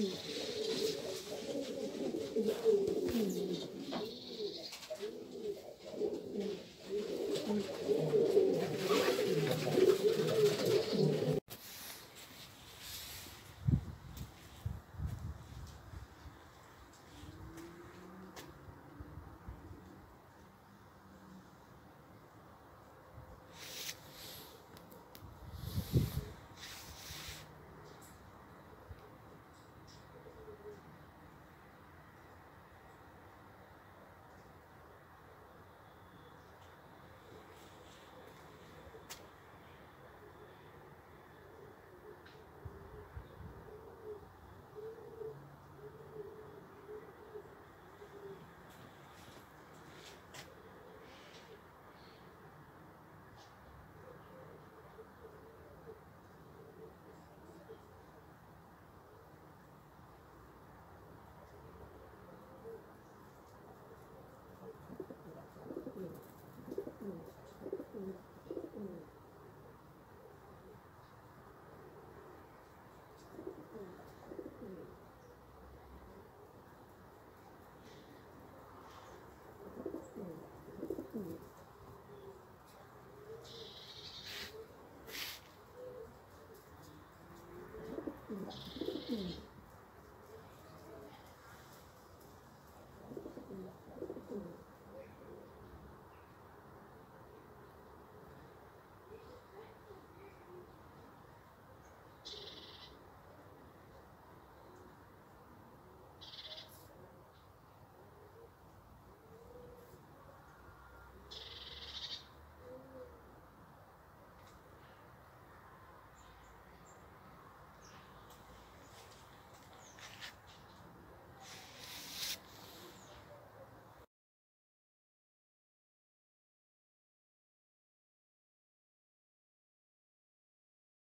Please.